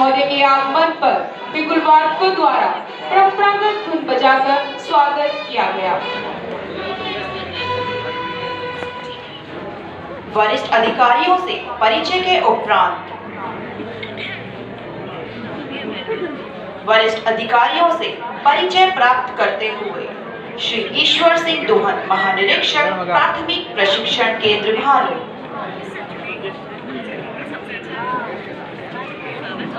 महोदय के आगमन पर बिगुलवादकों द्वारा परंपरागत धुन बजाकर स्वागत किया गया। वरिष्ठ अधिकारियों से परिचय के उपरांत वरिष्ठ अधिकारियों से परिचय प्राप्त करते हुए श्री ईश्वर सिंह दोहन, महानिरीक्षक, प्राथमिक प्रशिक्षण केंद्र, भानु।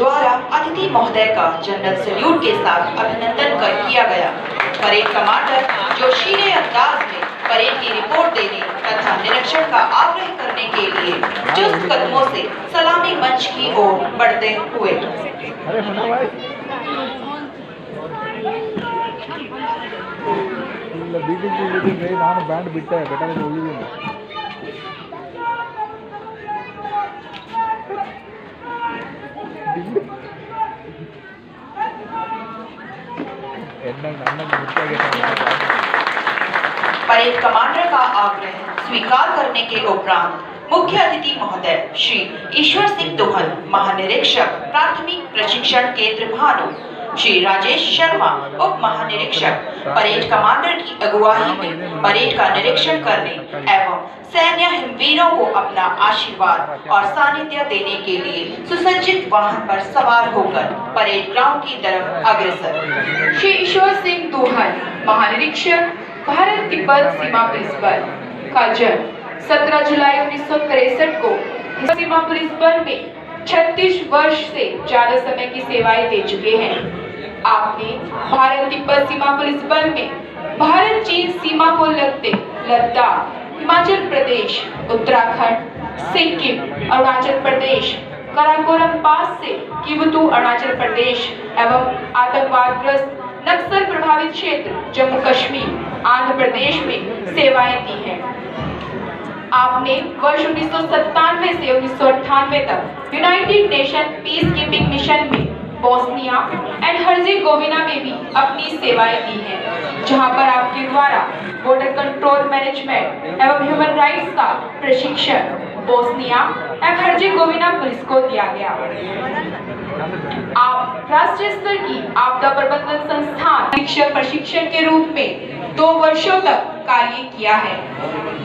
द्वारा अतिथि महोदय का जनरल सैल्यूट के साथ अभिनंदन कर किया गया परेड कमांडर जोशीले अंदाज में परेड की रिपोर्ट देने तथा निरीक्षण का आग्रह करने के लिए चुस्त कदमों से सलामी मंच की ओर बढ़ते हुए अरे सुनो भाई ಇಲ್ಲ ಬೀಟಿಂಗ್ ಬೀಟಿಂಗ್ ನಾನು ಬ್ಯಾಂಡ್ ಬಿಟ್ಟೆ ಬೆಟರ್ ಹೋಗಿದ್ದೀನಿ परेड कमांडर का आग्रह स्वीकार करने के उपरांत मुख्य अतिथि महोदय श्री ईश्वर सिंह दोहन महानिरीक्षक, प्राथमिक प्रशिक्षण केंद्र भानु श्री राजेश शर्मा, उप महानिरीक्षक। परेड कमांडर की अगुवाई में परेड का निरीक्षण करने एवं सैन्य हिमवीरों को अपना आशीर्वाद और सानिध्य देने के लिए सुसज्जित वाहन पर सवार होकर परेड ग्राउंड की तरफ़ अग्रसर। श्री ईश्वर सिंह दोहन महानिरीक्षक, भारत तिब्बत सीमा पुलिस बल का जन्म 17 जुलाई उन्नीस को सीमा पुलिस बल में 36 वर्ष से ज़्यादा समय की सेवाएँ दे चुके हैं। आपने भारत तिब्बत सीमा पुलिस बल में भारत चीन सीमा को लगते लद्दाख, हिमाचल प्रदेश, उत्तराखंड, सिक्किम, अरुणाचल प्रदेश, कराकोरम पास से किबुतु अरुणाचल प्रदेश एवं आतंकवादग्रस्त नक्सल प्रभावित क्षेत्र जम्मू कश्मीर, आंध्र प्रदेश में सेवाएँ दी हैं। आपने वर्ष उन्नीस से उन्नीस सौ अट्ठानवे तक United Nation peace keeping mission में बोस्निया एंड हर्जेगोविना में भी अपनी सेवाएँ दी हैं, जहाँ पर आपके द्वारा बॉर्डर कंट्रोल मैनेजमेंट एवं ह्यूमन राइट्स का प्रशिक्षण बोस्निया एंड एवं हर्जेगोविना पुलिस को दिया गया। आप राष्ट्रीय स्तर की आपदा प्रबंधन संस्थान शिक्षक प्रशिक्षण के रूप में दो वर्षों तक कार्य किया है।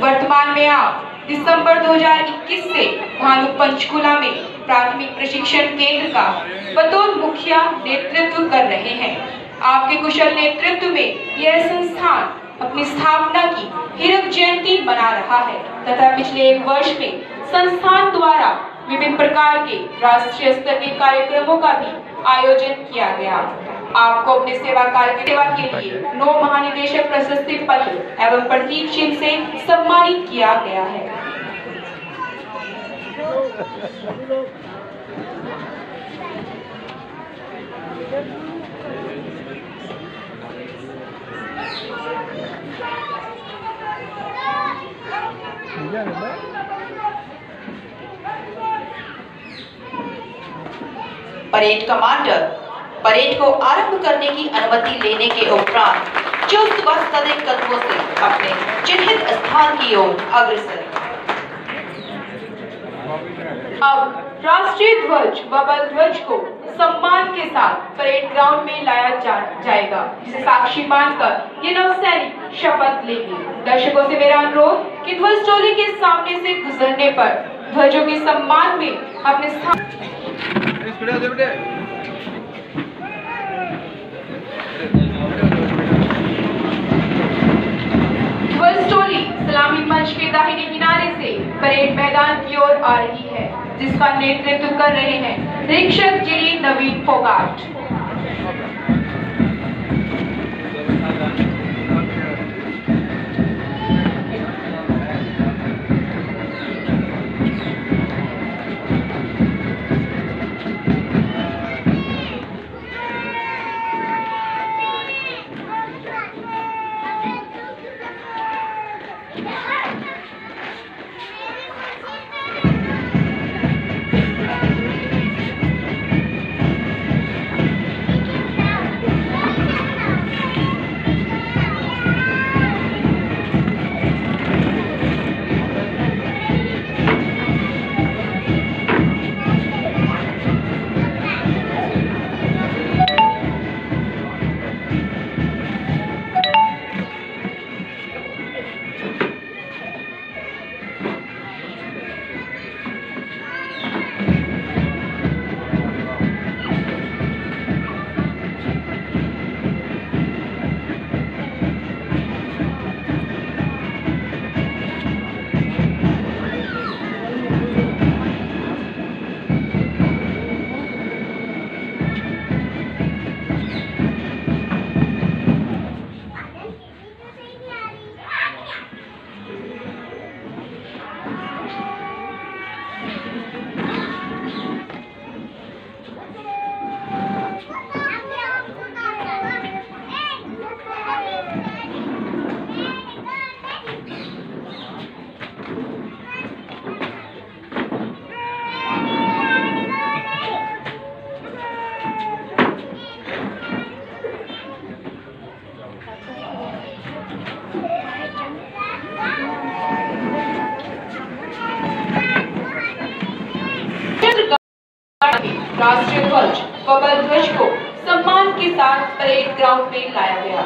वर्तमान में आप दिसंबर 2021 से भानु पंचकुला में प्राथमिक प्रशिक्षण केंद्र का बतौर मुखिया नेतृत्व कर रहे हैं। आपके कुशल नेतृत्व में यह संस्थान अपनी स्थापना की हीरक जयंती मना रहा है तथा पिछले एक वर्ष में संस्थान द्वारा विभिन्न प्रकार के राष्ट्रीय स्तर के कार्यक्रमों का भी आयोजन किया गया। आपको अपने सेवा कार्य की सेवा के लिए नौ महानिदेशक प्रशस्ति पत्र एवं प्रतीक चिन्ह से सम्मानित किया गया है। परेड कमांडर परेड को आरंभ करने की अनुमति लेने के उपरांत चुस्त व सदैव कदमों से अपने चिन्हित स्थान की ओर अग्रसर। अब राष्ट्रीय ध्वज व बल ध्वज को सम्मान के साथ परेड ग्राउंड में लाया जा, जाएगा जिसे साक्षी मानकर ये नौसैनिक शपथ लेंगे। दर्शकों से मेरा अनुरोध कि ध्वज टोली के सामने से गुजरने पर ध्वजों के सम्मान में अपने स्थान ध्वज टोली सलामी मंच के दाहिने किनारे से परेड मैदान की ओर आ रही है, जिसका नेतृत्व कर रहे हैं निरीक्षक जिली नवीन फोगाट। राष्ट्रीय ध्वज व बल ध्वज को सम्मान के साथ परेड ग्राउंड में लाया गया।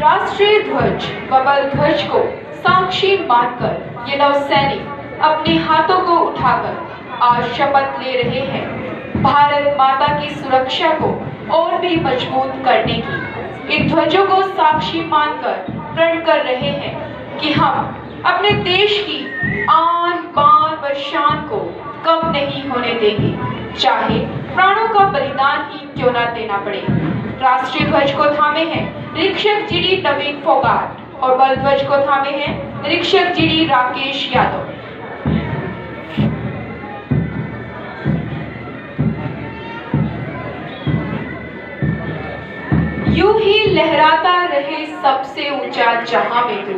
राष्ट्रीय ध्वज व बल ध्वज को साक्षी मानकर ये नौसैनिक अपने हाथों को उठाकर आज शपथ ले रहे हैं। भारत माता की सुरक्षा को और भी मज़बूत करने की इन ध्वजों को साक्षी मानकर प्रण कर रहे हैं कि हम अपने देश की आन बान व शान को कम नहीं होने देंगे। चाहे प्राणों का बलिदान ही क्यों ना देना पड़े। राष्ट्रीय ध्वज को थामे हैं निरीक्षक जीडी नवीन फोगाट और बल ध्वज को थामे हैं निरीक्षक जीडी राकेश यादव। यू ही लहराता रहे सबसे ऊँचा जहाँ में तू।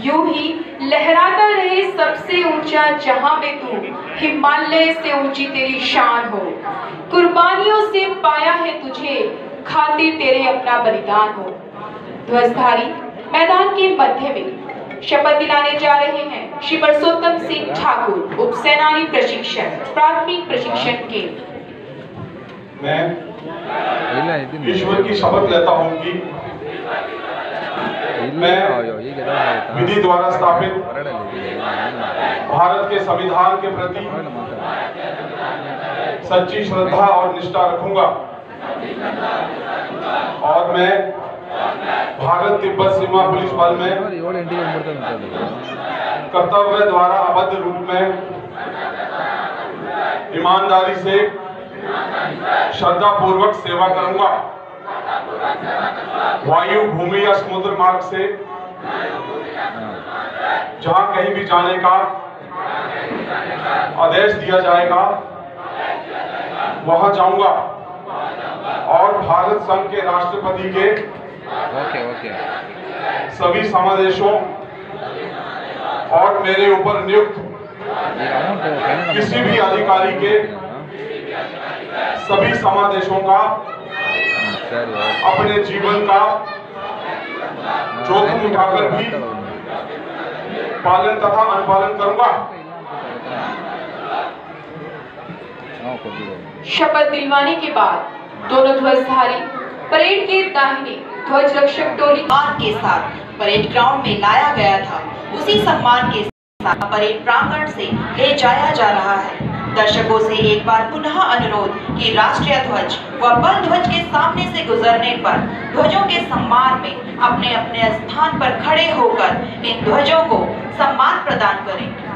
यू ही लहराता रहे सबसे ऊँचा जहाँ में तू। हिमालय से ऊँची तेरी शान हो। कुर्बानियों से पाया है तुझे खातिर तेरे अपना बलिदान हो। ध्वजधारी, मैदान के मध्य में शपथ दिलाने जा रहे हैं श्री परसोत्तम सिंह ठाकुर, उपसेनानी प्रशिक्षण प्राथमिक प्रशिक्षण केंद्र। मैं ईश्वर की शपथ लेता हूँ कि मैं विधि द्वारा स्थापित भारत के संविधान के प्रति सच्ची श्रद्धा और निष्ठा रखूँगा और मैं भारत तिब्बत सीमा पुलिस बल में कर्तव्य द्वारा अबद्ध रूप में ईमानदारी से श्रद्धा पूर्वक सेवा करूँगा। वायु भूमि या समुद्र मार्ग से। जहाँ कहीं भी जाने का आदेश दिया जाएगा वहाँ जाऊँगा। और भारत संघ के राष्ट्रपति के ओके ओके। सभी समादेशों और मेरे ऊपर नियुक्त किसी भी अधिकारी के सभी समादेशों का, अपने जीवन का जोखिम उठाकर भी पालन तथा अनुपालन करूँगा। शपथ दिलवाने के बाद दोनों ध्वजधारी परेड के दाहिने ध्वज रक्षक टोली के साथ परेड ग्राउंड में लाया गया था। उसी सम्मान के साथ परेड प्रांगण से ले जाया जा रहा है। दर्शकों से एक बार पुनः अनुरोध कि राष्ट्रीय ध्वज व बल ध्वज के सामने से गुजरने पर ध्वजों के सम्मान में अपने अपने स्थान पर खड़े होकर इन ध्वजों को सम्मान प्रदान करें।